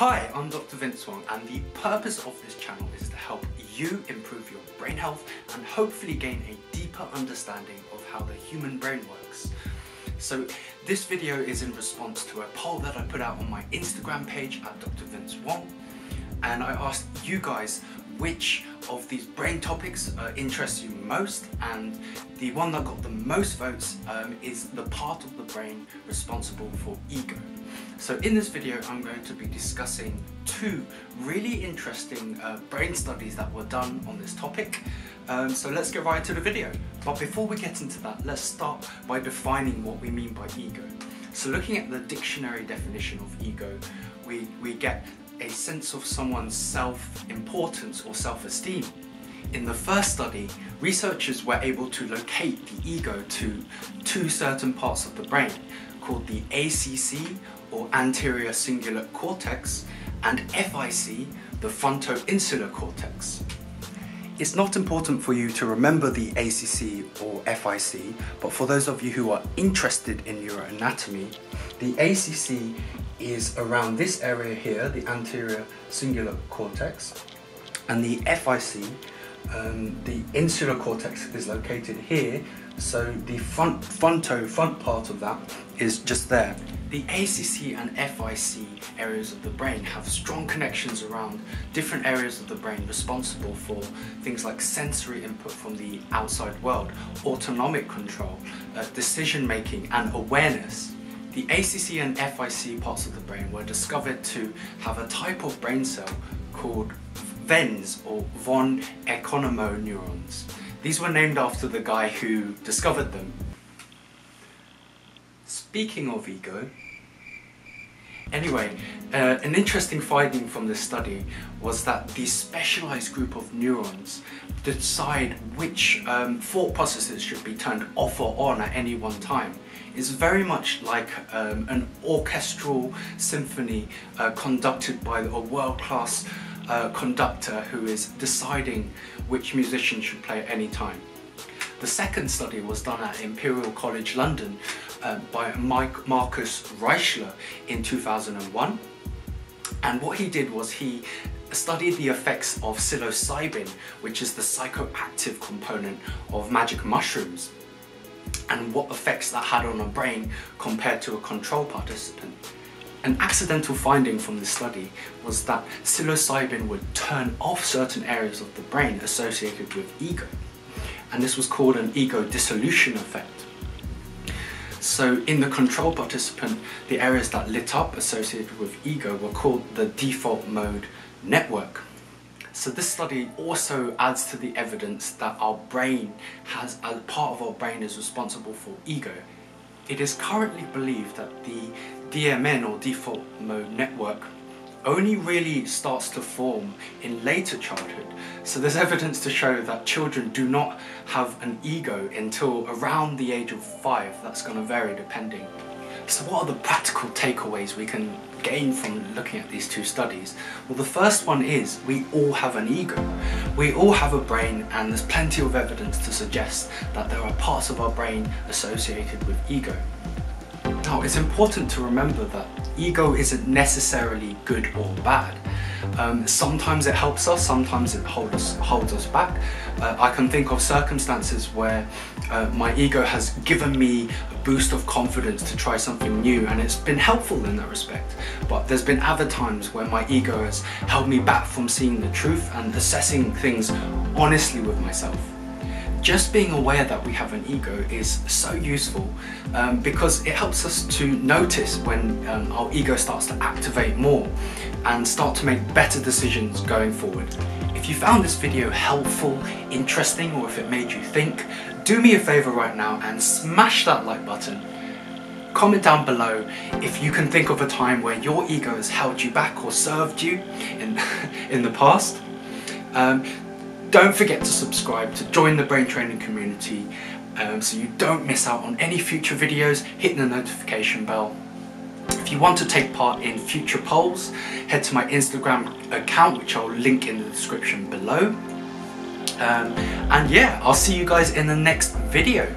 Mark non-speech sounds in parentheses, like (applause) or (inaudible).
Hi, I'm Dr. Vince Wong and the purpose of this channel is to help you improve your brain health and hopefully gain a deeper understanding of how the human brain works. So this video is in response to a poll that I put out on my Instagram page at Dr. Vince Wong and I asked you guys which of these brain topics uh, interests you most and the one that got the most votes um, is the part of the brain responsible for ego. So in this video I'm going to be discussing two really interesting uh, brain studies that were done on this topic. Um, so let's get right into the video. But before we get into that, let's start by defining what we mean by ego. So looking at the dictionary definition of ego, we, we get a sense of someone's self-importance or self-esteem. In the first study, researchers were able to locate the ego to two certain parts of the brain called the ACC or anterior cingulate cortex and FIC, the frontoinsular cortex. It's not important for you to remember the ACC or FIC, but for those of you who are interested in neuroanatomy, the ACC is around this area here, the anterior cingulate cortex, and the FIC, um, the insular cortex is located here, so the front fronto, front part of that is just there. The ACC and FIC areas of the brain have strong connections around different areas of the brain responsible for things like sensory input from the outside world, autonomic control, uh, decision making and awareness. The ACC and FIC parts of the brain were discovered to have a type of brain cell called VENS or von Economo neurons. These were named after the guy who discovered them. Speaking of ego, Anyway, uh, an interesting finding from this study was that the specialized group of neurons decide which um, thought processes should be turned off or on at any one time. It's very much like um, an orchestral symphony uh, conducted by a world-class uh, conductor who is deciding which musician should play at any time. The second study was done at Imperial College London uh, by Mike Marcus Raichle in 2001. And what he did was he studied the effects of psilocybin, which is the psychoactive component of magic mushrooms, and what effects that had on the brain compared to a control participant. An accidental finding from this study was that psilocybin would turn off certain areas of the brain associated with ego, and this was called an ego dissolution effect. So in the control participant, the areas that lit up associated with ego were called the default mode network. So this study also adds to the evidence that our brain has, a part of our brain is responsible for ego. It is currently believed that the DMN or default mode network only really starts to form in later childhood. So there's evidence to show that children do not have an ego until around the age of five. That's going to vary depending. So what are the practical takeaways we can gain from looking at these two studies? Well, the first one is we all have an ego. We all have a brain and there's plenty of evidence to suggest that there are parts of our brain associated with ego. It's important to remember that ego isn't necessarily good or bad. Um, sometimes it helps us, sometimes it hold us, holds us back. Uh, I can think of circumstances where uh, my ego has given me a boost of confidence to try something new and it's been helpful in that respect. But there's been other times where my ego has held me back from seeing the truth and assessing things honestly with myself just being aware that we have an ego is so useful um, because it helps us to notice when um, our ego starts to activate more and start to make better decisions going forward. If you found this video helpful, interesting, or if it made you think, do me a favor right now and smash that like button. Comment down below if you can think of a time where your ego has held you back or served you in, (laughs) in the past. Um, don't forget to subscribe to join the brain training community um, so you don't miss out on any future videos, hit the notification bell. If you want to take part in future polls, head to my Instagram account which I'll link in the description below. Um, and yeah, I'll see you guys in the next video.